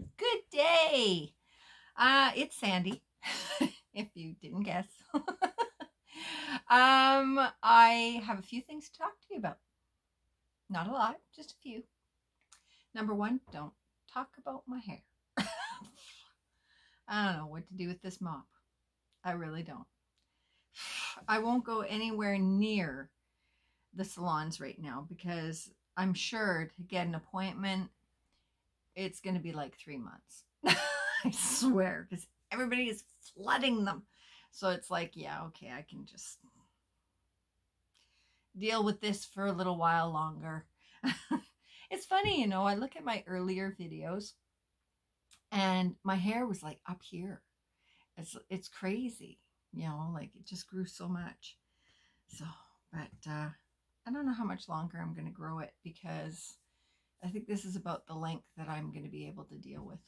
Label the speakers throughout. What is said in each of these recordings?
Speaker 1: Good day. Uh, it's Sandy, if you didn't guess. um, I have a few things to talk to you about. Not a lot, just a few. Number one, don't talk about my hair. I don't know what to do with this mop. I really don't. I won't go anywhere near the salons right now because I'm sure to get an appointment, it's going to be like three months. I swear, because everybody is flooding them. So it's like, yeah, okay, I can just deal with this for a little while longer. it's funny, you know, I look at my earlier videos and my hair was like up here. It's it's crazy, you know, like it just grew so much. So, but uh I don't know how much longer I'm going to grow it because I think this is about the length that I'm going to be able to deal with.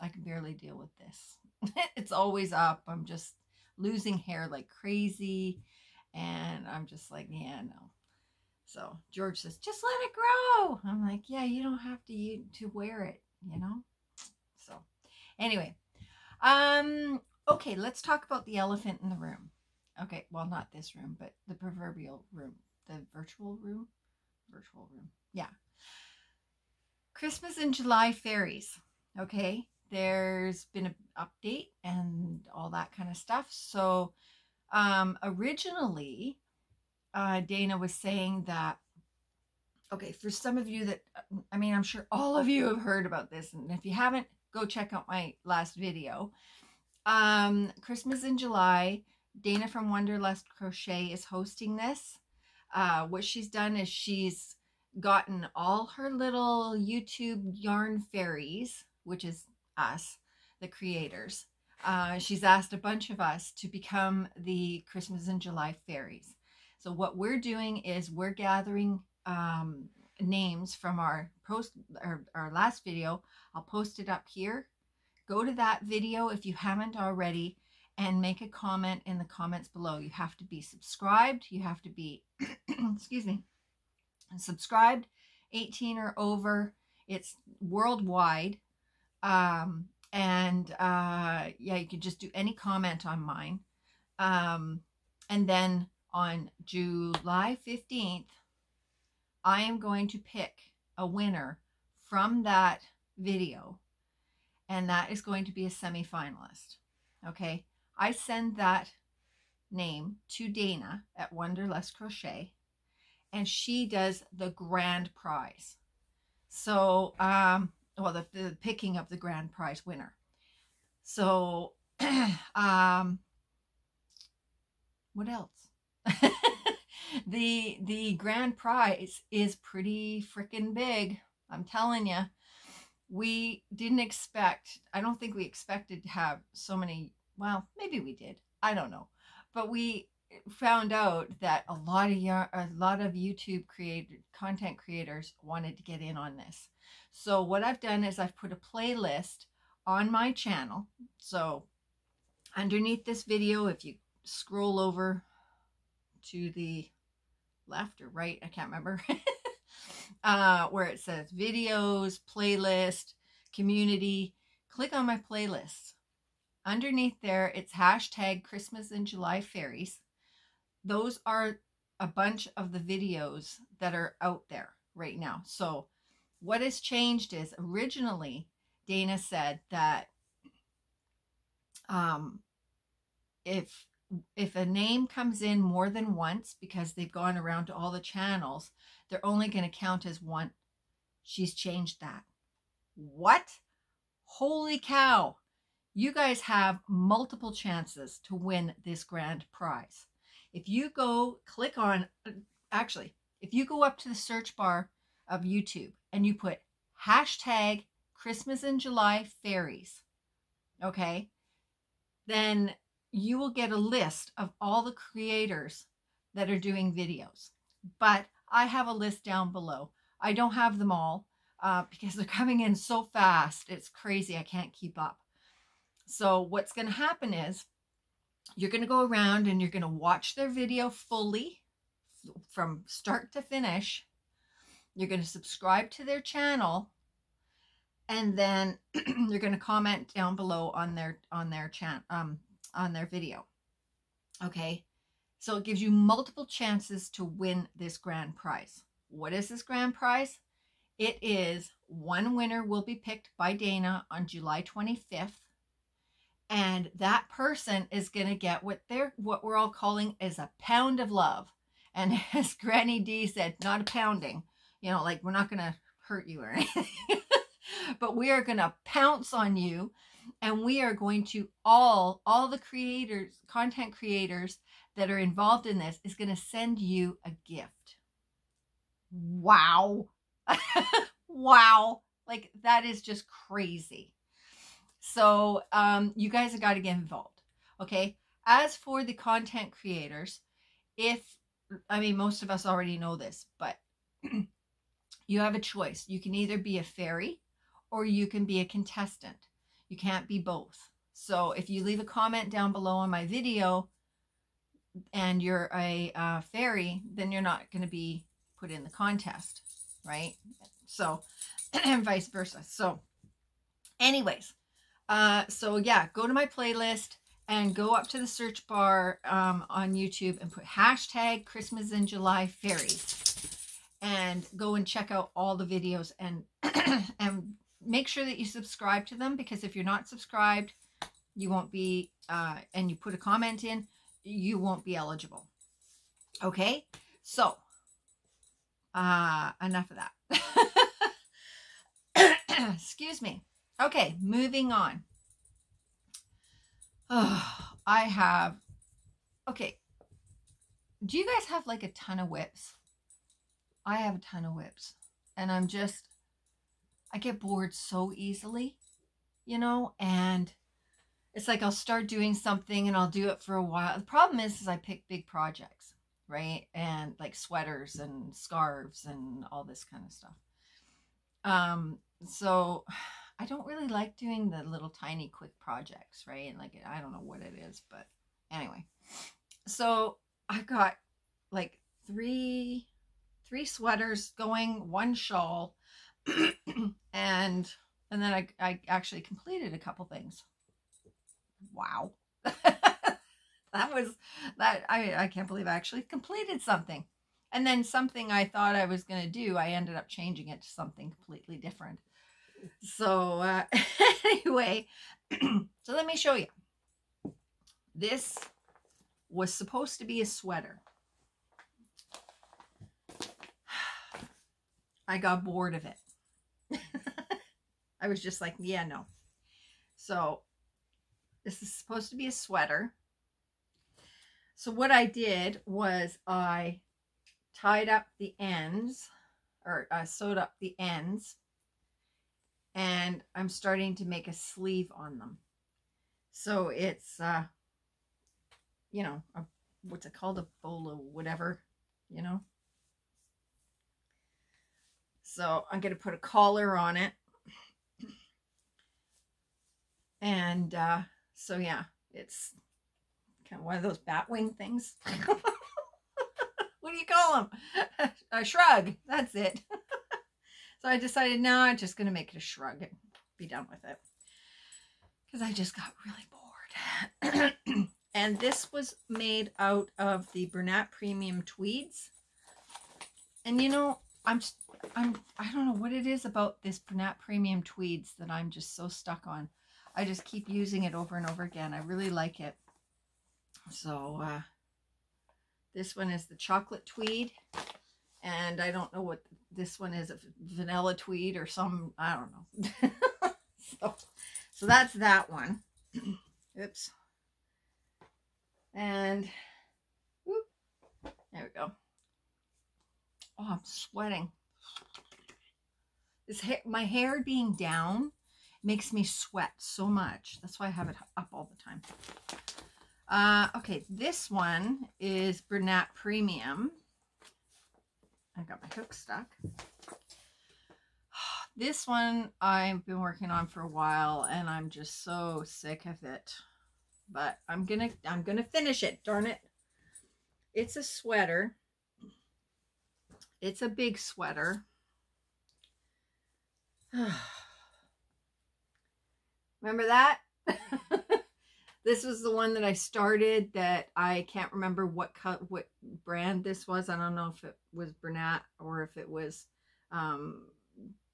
Speaker 1: I can barely deal with this. it's always up. I'm just losing hair like crazy. And I'm just like, yeah, no. So George says, just let it grow. I'm like, yeah, you don't have to you, to wear it, you know? So anyway, um, okay, let's talk about the elephant in the room. Okay, well, not this room, but the proverbial room the virtual room. Virtual room. Yeah. Christmas in July fairies. Okay. There's been an update and all that kind of stuff. So um, originally, uh, Dana was saying that, okay, for some of you that, I mean, I'm sure all of you have heard about this. And if you haven't, go check out my last video. Um, Christmas in July, Dana from Wonderlust Crochet is hosting this uh, what she's done is she's gotten all her little YouTube yarn fairies, which is us, the creators. Uh, she's asked a bunch of us to become the Christmas in July fairies. So what we're doing is we're gathering um, names from our post our, our last video. I'll post it up here. Go to that video if you haven't already and make a comment in the comments below. You have to be subscribed. You have to be, excuse me, subscribed, 18 or over. It's worldwide. Um, and uh, yeah, you can just do any comment on mine. Um, and then on July 15th, I am going to pick a winner from that video. And that is going to be a semi-finalist. Okay. I send that name to Dana at Wonderlust Crochet and she does the grand prize. So, um, well, the, the picking of the grand prize winner. So, um, what else? the the grand prize is pretty freaking big. I'm telling you. We didn't expect, I don't think we expected to have so many well, maybe we did. I don't know. But we found out that a lot of a lot of YouTube created content creators wanted to get in on this. So what I've done is I've put a playlist on my channel. So underneath this video, if you scroll over to the left or right, I can't remember, uh, where it says videos, playlist, community, click on my playlists Underneath there, it's hashtag Christmas in July fairies. Those are a bunch of the videos that are out there right now. So what has changed is originally Dana said that um, if if a name comes in more than once because they've gone around to all the channels, they're only going to count as one. She's changed that. What? Holy cow you guys have multiple chances to win this grand prize. If you go click on, actually, if you go up to the search bar of YouTube and you put hashtag Christmas in July fairies, okay, then you will get a list of all the creators that are doing videos. But I have a list down below. I don't have them all uh, because they're coming in so fast. It's crazy. I can't keep up. So what's going to happen is you're going to go around and you're going to watch their video fully from start to finish. You're going to subscribe to their channel and then you're going to comment down below on their on their chat um on their video okay? So it gives you multiple chances to win this grand prize. What is this grand prize? It is one winner will be picked by dana on july 25th and that person is going to get what they're what we're all calling is a pound of love. And as granny d said not a pounding. You know like we're not going to hurt you or anything. But we are going to pounce on you and we are going to all all the creators content creators that are involved in this is going to send you a gift. Wow. Wow. Like that is just crazy so um you guys have got to get involved okay as for the content creators if i mean most of us already know this but you have a choice you can either be a fairy or you can be a contestant. You can't be both. So if you leave a comment down below on my video and you're a uh, fairy, then you're not going to be put in the contest, right? So, and vice versa. So, anyways, uh, so yeah, go to my playlist and go up to the search bar um, on YouTube and put hashtag Christmas in July fairies and go and check out all the videos and and make sure that you subscribe to them because if you're not subscribed, you won't be, uh, and you put a comment in, you won't be eligible. Okay, so uh, enough of that. Excuse me. Okay, moving on. Oh, I have, okay. Do you guys have like a ton of WIPs? I have a ton of WIPs. And I'm just, I get bored so easily, you know, and it's like I'll start doing something and I'll do it for a while. The problem is, is I pick big projects, right? And like sweaters and scarves and all this kind of stuff. Um, so I don't really like doing the little tiny quick projects, right? And like, I don't know what it is, but anyway. So I got like three, three sweaters going, one shawl, and and then I, I actually completed a couple things. Wow. that was that I, I can't believe I actually completed something. And then something I thought I was going to do, I ended up changing it to something completely different. So uh, anyway, so let me show you. This was supposed to be a sweater. I got bored of it. I was just like, yeah, no. So this is supposed to be a sweater. So what I did was I tied up the ends or I sewed up the ends and I'm starting to make a sleeve on them. So it's, uh, you know, a, what's it called? A bolo, whatever, you know. So I'm going to put a collar on it. And uh, so, yeah, it's kind of one of those bat wing things. what do you call them? a shrug. That's it. so I decided, no, I'm just going to make it a shrug and be done with it. Because I just got really bored. and this was made out of the Bernat Premium Tweeds. And you know, I'm I'm I don't know what it is about this Bernat Premium Tweeds that I'm just so stuck on. I just keep using it over and over again. I really like it. So uh, this one is the chocolate tweed. And I don't know what this one is, a vanilla tweed or some, I don't know. so, so that's that one. Oops. And whoop, there we go. Oh, I'm sweating. This hair, my hair being down makes me sweat so much. That's why I have it up all the time. Uh, okay, this one is Bernat Premium. I got my hook stuck. This one I've been working on for a while and I'm just so sick of it. But I'm gonna I'm gonna finish it, darn it. It's a sweater. It's a big sweater. Remember that? this was the one that I started that I can't remember what cut what brand this was. I don't know if it was Bernat or if it was um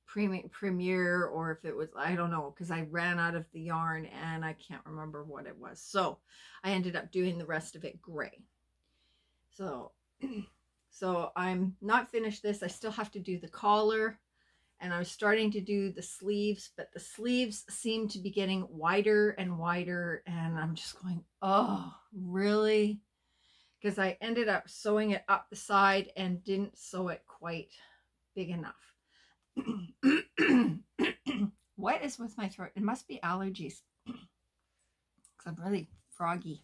Speaker 1: Premier or if it was I don't know because I ran out of the yarn and I can't remember what it was. So I ended up doing the rest of it gray. So so I'm not finished this. I still have to do the collar and I was starting to do the sleeves, but the sleeves seem to be getting wider and wider. And I'm just going, oh, really? Because I ended up sewing it up the side and didn't sew it quite big enough. what is with my throat? It must be allergies. Because I'm really froggy.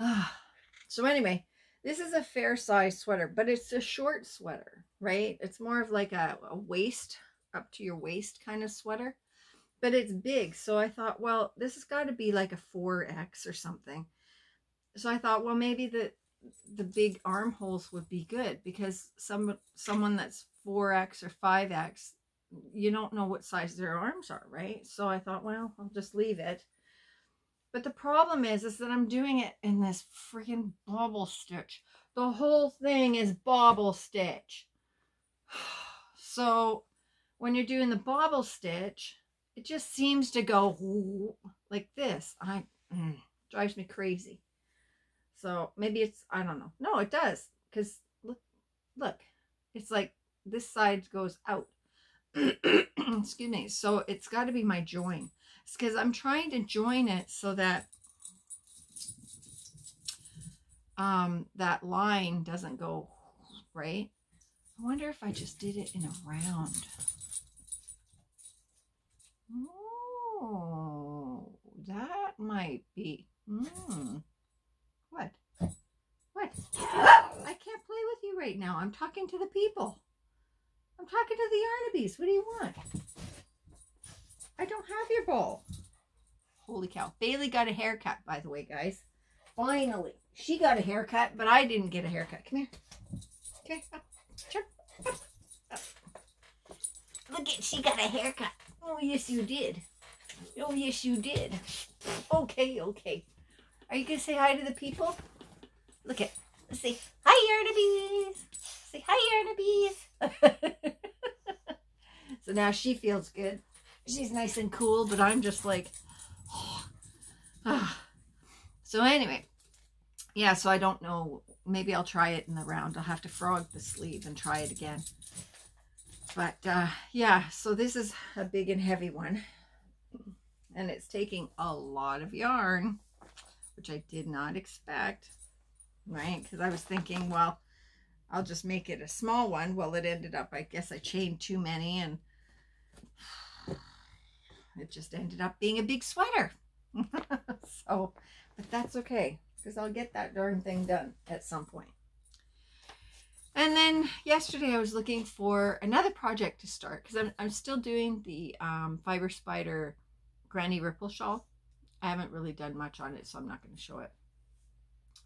Speaker 1: so anyway, this is a fair size sweater, but it's a short sweater, right? It's more of like a, a waist, up to your waist kind of sweater. But it's big, so I thought, well, this has got to be like a 4X or something. So I thought, well, maybe the the big armholes would be good because some someone that's 4X or 5X, you don't know what size their arms are, right? So I thought, well, I'll just leave it. But the problem is, is that I'm doing it in this freaking bobble stitch. The whole thing is bobble stitch. So when you're doing the bobble stitch, it just seems to go like this. I mm, drives me crazy. So maybe it's, I don't know. No, it does. Because look, look, it's like this side goes out. Excuse me. So it's got to be my join because I'm trying to join it so that um, that line doesn't go right. I wonder if I just did it in a round. Oh, that might be. Mm. What? What? I can't play with you right now. I'm talking to the people. I'm talking to the Yarnabys. What do you want? I don't have your bowl. Holy cow. Bailey got a haircut, by the way, guys. Finally. She got a haircut, but I didn't get a haircut. Come here. Come here. Up. Turn. Up. Up. Look at, she got a haircut. Oh, yes, you did. Oh, yes, you did. Okay, okay. Are you going to say hi to the people? Look at, let's say, hi, Yarnabees. Say hi, Yarnabees. so now she feels good she's nice and cool, but I'm just like, oh, so anyway, yeah, so I don't know. Maybe I'll try it in the round. I'll have to frog the sleeve and try it again. But uh, yeah, so this is a big and heavy one. And it's taking a lot of yarn, which I did not expect, right? Because I was thinking, well, I'll just make it a small one. Well, it ended up, I guess I chained too many and it just ended up being a big sweater. so, but that's okay because I'll get that darn thing done at some point. And then yesterday I was looking for another project to start because I'm, I'm still doing the um, Fiber Spider Granny Ripple Shawl. I haven't really done much on it, so I'm not going to show it.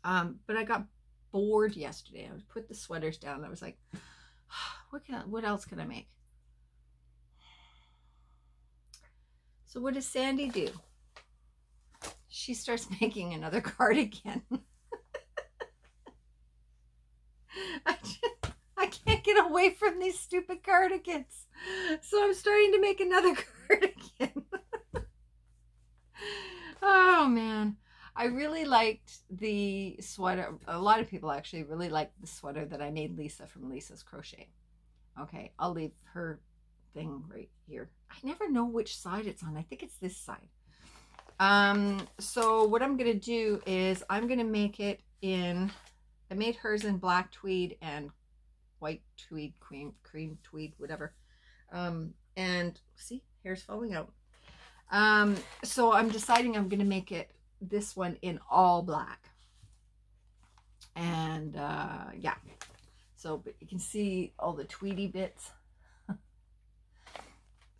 Speaker 1: Um, but I got bored yesterday. I put the sweaters down. I was like, what can I, what else can I make? So what does Sandy do? She starts making another cardigan. I, just, I can't get away from these stupid cardigans. So I'm starting to make another cardigan. oh man. I really liked the sweater. A lot of people actually really liked the sweater that I made Lisa from Lisa's Crochet. Okay, I'll leave her thing right here. I never know which side it's on. I think it's this side. Um, so what I'm going to do is I'm going to make it in, I made hers in black tweed and white tweed, cream, cream tweed, whatever. Um, and see, hair's falling out. Um, so I'm deciding I'm going to make it this one in all black. And, uh, yeah. So, but you can see all the tweedy bits.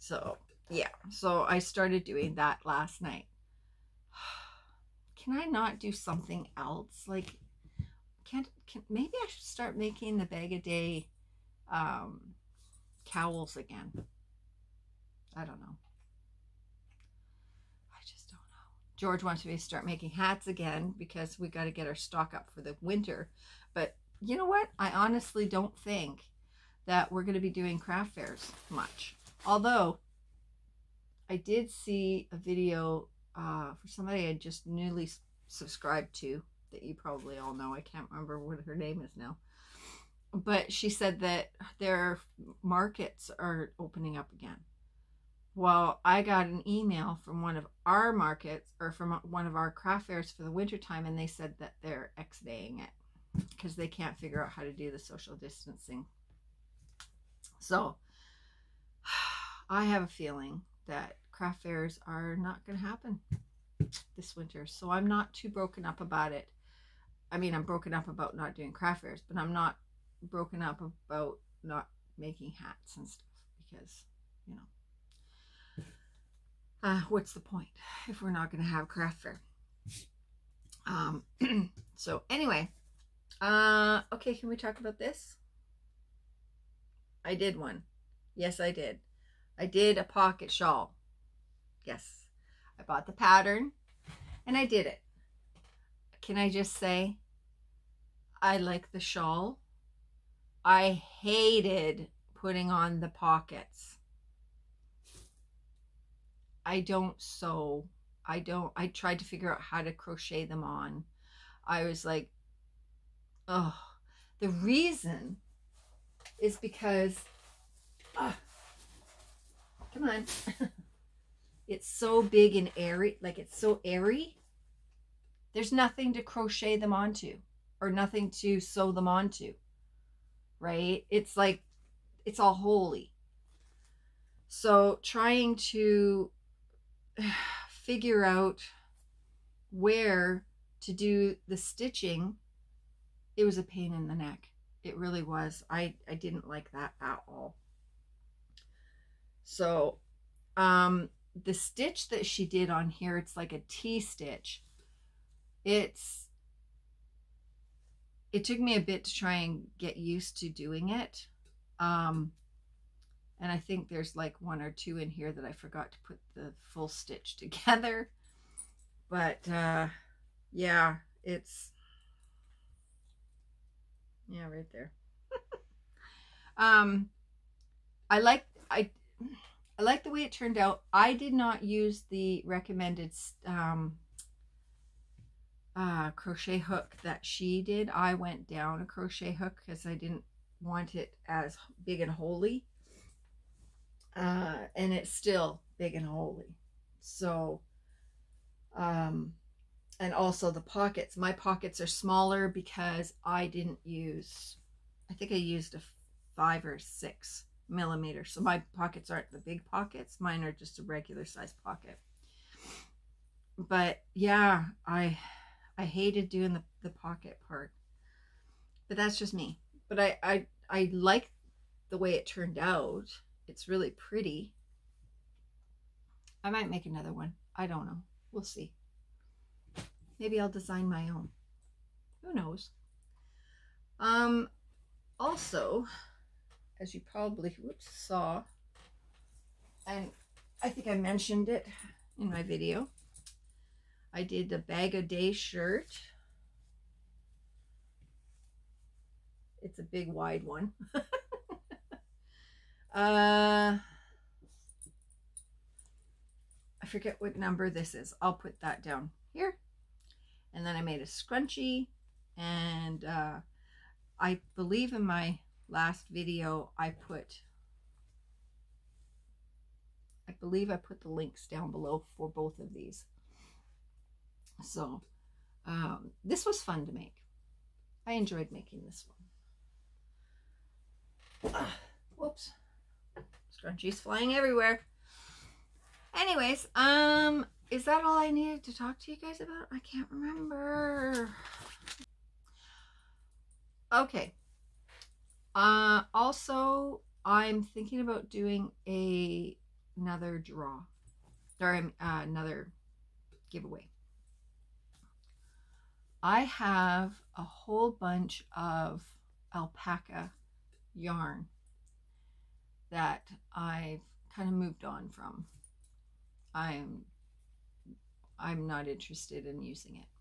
Speaker 1: So yeah, so I started doing that last night. Can I not do something else? Like, can't, can, maybe I should start making the bag a day um, cowls again. I don't know. I just don't know. George wants me to start making hats again because we got to get our stock up for the winter. But you know what? I honestly don't think that we're going to be doing craft fairs much. Although I did see a video uh, for somebody I just newly subscribed to that you probably all know. I can't remember what her name is now. But she said that their markets are opening up again. Well, I got an email from one of our markets or from one of our craft fairs for the wintertime, and they said that they're ex-daying it because they can't figure out how to do the social distancing. So I have a feeling that craft fairs are not going to happen this winter. So I'm not too broken up about it. I mean, I'm broken up about not doing craft fairs, but I'm not broken up about not making hats and stuff because, you know, uh, what's the point if we're not going to have craft fair? Um, so anyway, uh, okay, can we talk about this? I did one. Yes, I did. I did a pocket shawl. Yes, I bought the pattern and I did it. Can I just say, I like the shawl. I hated putting on the pockets. I don't sew. I don't, I tried to figure out how to crochet them on. I was like, oh, the reason is because, uh, come on. it's so big and airy, like it's so airy. There's nothing to crochet them onto or nothing to sew them onto, right? It's like, it's all holy. So trying to figure out where to do the stitching, it was a pain in the neck. It really was. I, I didn't like that at all. So, um, the stitch that she did on here, it's like a T-stitch. It's, it took me a bit to try and get used to doing it. Um, and I think there's like one or two in here that I forgot to put the full stitch together. But, uh, yeah, it's, yeah, right there. um, I like, I, I like the way it turned out. I did not use the recommended um, uh, crochet hook that she did. I went down a crochet hook because I didn't want it as big and holy. Uh, and it's still big and holy. So, um, and also the pockets. My pockets are smaller because I didn't use, I think I used a five or six millimeters. So my pockets aren't the big pockets. Mine are just a regular size pocket. But yeah, I I hated doing the, the pocket part. But that's just me. But I, I, I like the way it turned out. It's really pretty. I might make another one. I don't know. We'll see. Maybe I'll design my own. Who knows? Um, also, as you probably whoops, saw, and I think I mentioned it in my video. I did the Bag a Day shirt. It's a big wide one. uh, I forget what number this is. I'll put that down here. And then I made a scrunchie and uh, I believe in my last video I put I believe I put the links down below for both of these. So um, this was fun to make. I enjoyed making this one. Whoops. Scrunchies flying everywhere. Anyways um is that all I needed to talk to you guys about? I can't remember. Okay uh, also, I'm thinking about doing a another draw or uh, another giveaway. I have a whole bunch of alpaca yarn that I've kind of moved on from. I'm I'm not interested in using it.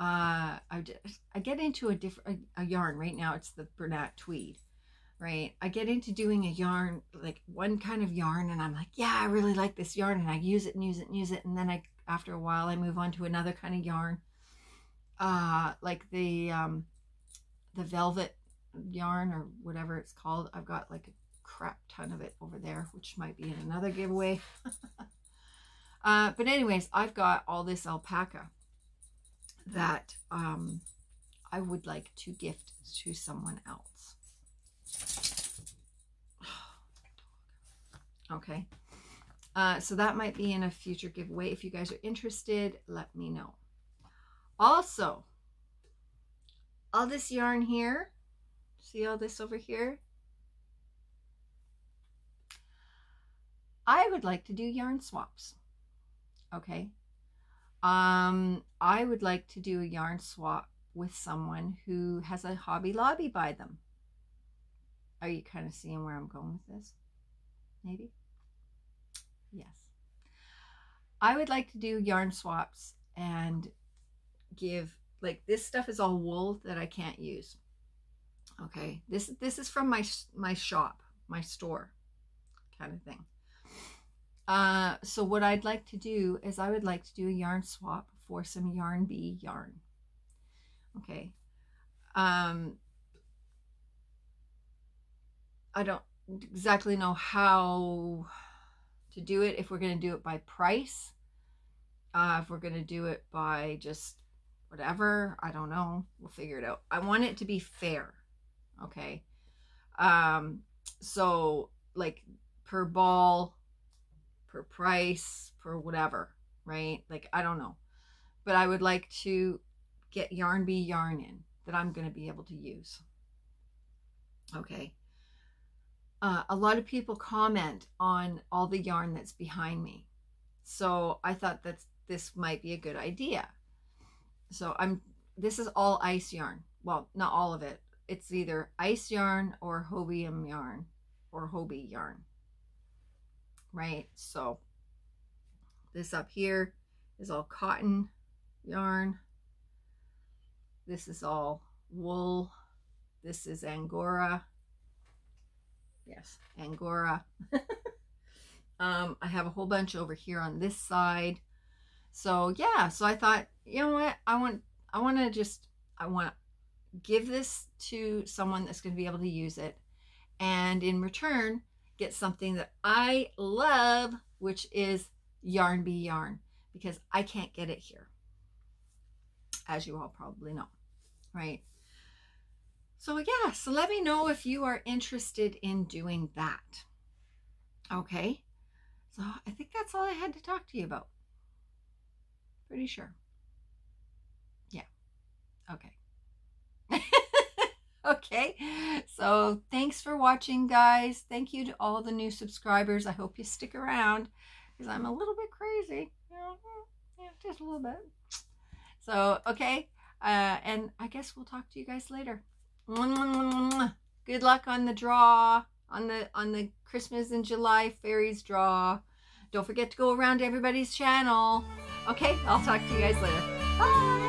Speaker 1: Uh, I, I get into a different a, a yarn right now. It's the Bernat Tweed, right? I get into doing a yarn, like one kind of yarn, and I'm like, yeah, I really like this yarn, and I use it and use it and use it, and then I, after a while, I move on to another kind of yarn, uh, like the um, the velvet yarn or whatever it's called. I've got like a crap ton of it over there, which might be in another giveaway. uh, but anyways, I've got all this alpaca that um, I would like to gift to someone else. okay. Uh, so that might be in a future giveaway. If you guys are interested, let me know. Also, all this yarn here, see all this over here? I would like to do yarn swaps. Okay. Um, I would like to do a yarn swap with someone who has a Hobby Lobby by them. Are you kind of seeing where I'm going with this? Maybe? Yes. I would like to do yarn swaps and give like this stuff is all wool that I can't use. Okay. This this is from my my shop, my store kind of thing. Uh, so what I'd like to do is I would like to do a yarn swap for some Yarn Bee yarn. Okay. Um, I don't exactly know how to do it. If we're going to do it by price, uh, if we're going to do it by just whatever, I don't know. We'll figure it out. I want it to be fair. Okay. Um, so like per ball, per price, per whatever, right? Like, I don't know. But I would like to get Yarn Bee yarn in that I'm going to be able to use. Okay. Uh, a lot of people comment on all the yarn that's behind me. So I thought that this might be a good idea. So I'm, this is all ice yarn. Well, not all of it. It's either ice yarn or hobium yarn or Hobbii yarn right? So this up here is all cotton yarn. This is all wool. This is Angora. Yes, Angora. um, I have a whole bunch over here on this side. So yeah, so I thought, you know what? I want I want to just I want give this to someone that's going to be able to use it. And in return, get something that I love, which is Yarn Bee yarn, because I can't get it here, as you all probably know, right? So yeah, so let me know if you are interested in doing that. Okay, so I think that's all I had to talk to you about. Pretty sure. Yeah, okay. okay so thanks for watching guys. Thank you to all the new subscribers. I hope you stick around because i'm a little bit crazy. Yeah, just a little bit. So okay uh, and i guess we'll talk to you guys later. Good luck on the draw on the on the christmas in july fairies draw. Don't forget to go around to everybody's channel. Okay i'll talk to you guys later. Bye